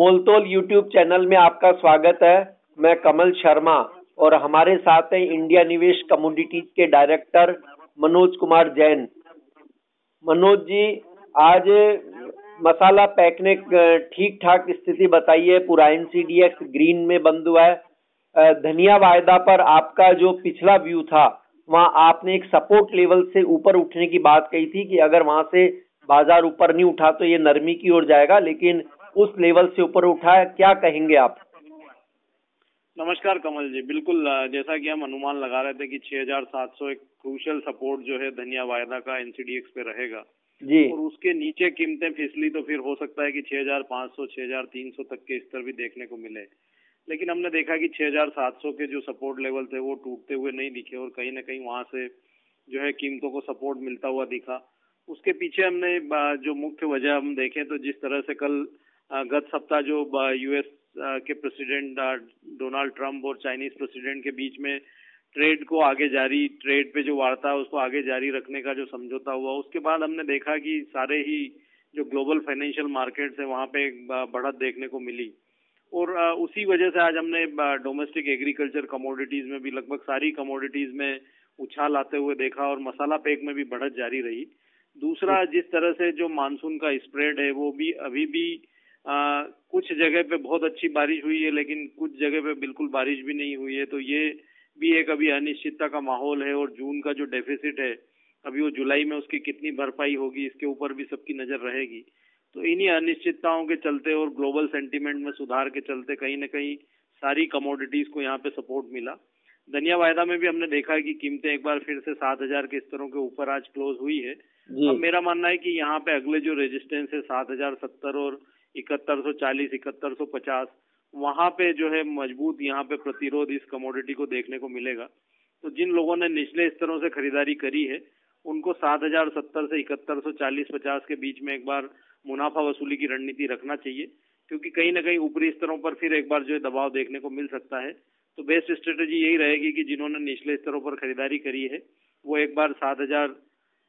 मोलतोल YouTube channel में आपका स्वागत है। मैं कमल शर्मा और हमारे साथ हैं इंडिया निवेश कमोडिटीज के डायरेक्टर मनोज कुमार जैन। मनोज जी, आज मसाला पैक ने ठीक ठाक स्थिति बताई है पूरा एनसीडीएक्स ग्रीन में बंद हुआ है। धनिया वायदा पर आपका जो पिछला व्यू था, वहाँ आपने एक सपोर्ट लेवल से ऊपर उठने की बात कही थी कि अगर वहाँ से बाज़ार ऊपर नहीं उठा तो ये नरमी की ओर जाएगा, लेकिन उस लेवल से ऊपर उठा है क्या कहेंगे आप? नमस्कार कमल जी बिल्कुल जैसा कि हम अनुमान लगा रहे थे कि 6700 एक क्रूशल सपोर्ट जो है धनिया वायदा का एनसीडीएक्स पे रहेगा। जी। और उसके नीचे कीमतें फिसली तो फिर हो सकता है कि 6500 6300 तक के स्तर भी देखने को मिले। लेकिन हमने देखा कि 6700 के जो सपोर्ट लेवल थे वो टूटते हुए नहीं दिखे और कहीं ना कहीं वहाँ से जो है कीमतों को सपोर्ट मिलता हुआ दिखा। उसके पीछे हमने जो मुख्य वजह हम देखें तो जिस तरह से कल गत सप्ताह जो यूएस के प्रेसिडेंट डोनाल्ड ट्रंप और चाइनीज़ प्रेसिडेंट के बीच में ट्रेड को आगे जारी ट्रेड पे जो वार्ता है उसको आगे जारी रखने का जो समझौता हुआ उसके बाद हमने देखा कि सारे ही जो ग्लोबल फाइनेंशियल मार्केट्स है वहाँ पे बढ़त देखने को मिली। और उसी वजह से आज हमने डोमेस्टिक एग्रीकल्चर कमोडिटीज में भी लगभग सारी कमोडिटीज में उछाल आते हुए देखा और मसाला पैक में भी बढ़त जारी रही। दूसरा जिस तरह से जो मानसून का स्प्रेड है वो भी अभी भी आ, कुछ जगह पे बहुत अच्छी बारिश हुई है लेकिन कुछ जगह पे बिल्कुल बारिश भी नहीं हुई है। तो ये भी एक अभी अनिश्चितता का माहौल है और जून का जो डेफिसिट है अभी वो जुलाई में उसकी कितनी भरपाई होगी इसके ऊपर भी सबकी नज़र रहेगी। तो इन्हीं अनिश्चितताओं के चलते और ग्लोबल सेंटिमेंट में सुधार के चलते कहीं ना कहीं सारी कमोडिटीज को यहाँ पे सपोर्ट मिला। धनिया वायदा में भी हमने देखा है कि कीमतें एक बार फिर से सात हज़ार के स्तरों के ऊपर आज क्लोज हुई है। अब मेरा मानना है कि यहाँ पे अगले जो रेजिस्टेंस है, सात हज़ार सत्तर और इकहत्तर सौ चालीस, इकहत्तर सौ पचास, वहाँ पे जो है मज़बूत यहाँ पे प्रतिरोध इस कमोडिटी को देखने को मिलेगा। तो जिन लोगों ने निचले स्तरों से खरीदारी करी है, उनको सात हज़ार सत्तर से इकहत्तर सौ चालीस पचास के बीच में एक बार मुनाफा वसूली की रणनीति रखना चाहिए, क्योंकि कहीं ना कहीं ऊपरी स्तरों पर फिर एक बार जो है दबाव देखने को मिल सकता है। तो बेस्ट स्ट्रेटेजी यही रहेगी कि जिन्होंने निचले स्तरों पर खरीदारी करी है, वो एक बार सात हज़ार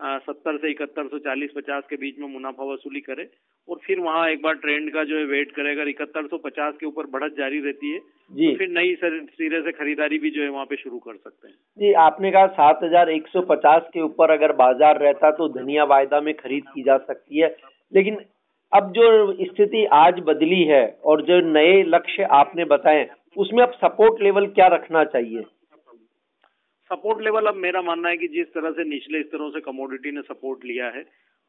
सत्तर से इकहत्तर सौ चालीस पचास के बीच में मुनाफा वसूली करे और फिर वहाँ एक बार ट्रेंड का जो है वेट करे। अगर इकहत्तर सौ पचास के ऊपर बढ़त जारी रहती है जी। तो फिर नई सिरे से खरीदारी भी जो है वहाँ पे शुरू कर सकते हैं। जी आपने कहा सात हज़ार एक सौ पचास के ऊपर अगर बाज़ार रहता तो धनिया वायदा में खरीद की जा सकती है। लेकिन अब जो स्थिति आज बदली है और जो नए लक्ष्य आपने बताए उसमें अब सपोर्ट लेवल क्या रखना चाहिए? सपोर्ट लेवल अब मेरा मानना है कि जिस तरह से निचले स्तरों से कमोडिटी ने सपोर्ट लिया है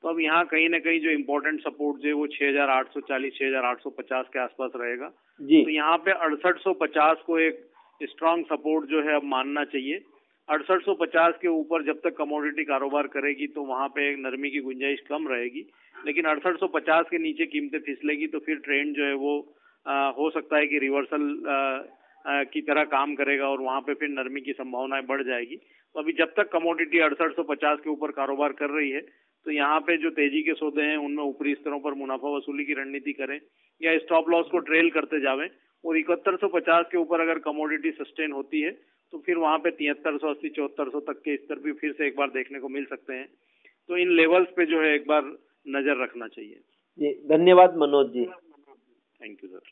तो अब यहाँ कहीं ना कहीं जो इम्पोर्टेंट सपोर्ट जो है वो छह हज़ार आठ सौ चालीस छह हज़ार आठ सौ पचास के आसपास रहेगा। जी। तो यहाँ पे अड़सठ सौ पचास को एक स्ट्रांग सपोर्ट जो है अब मानना चाहिए। अड़सठ सौ पचास के ऊपर जब तक कमोडिटी कारोबार करेगी तो वहाँ पे एक नरमी की गुंजाइश कम रहेगी। लेकिन अड़सठ सौ पचास के नीचे कीमतें फिसलेगी तो फिर ट्रेंड जो है वो आ, हो सकता है कि रिवर्सल की तरह काम करेगा और वहाँ पे फिर नरमी की संभावनाएँ बढ़ जाएगी। तो अभी जब तक कमोडिटी अड़सठ सौ पचास के ऊपर कारोबार कर रही है तो यहाँ पे जो तेज़ी के सौदे हैं उनमें ऊपरी स्तरों पर मुनाफा वसूली की रणनीति करें या स्टॉप लॉस को ट्रेल करते जावें और इकहत्तर सौ पचास के ऊपर अगर कमोडिटी सस्टेन होती है तो फिर वहाँ पे तिहत्तर सौ अस्सी चौहत्तर सौ तक के स्तर भी फिर से एक बार देखने को मिल सकते हैं। तो इन लेवल्स पे जो है एक बार नज़र रखना चाहिए। जी धन्यवाद Manoj ji. Thank you sir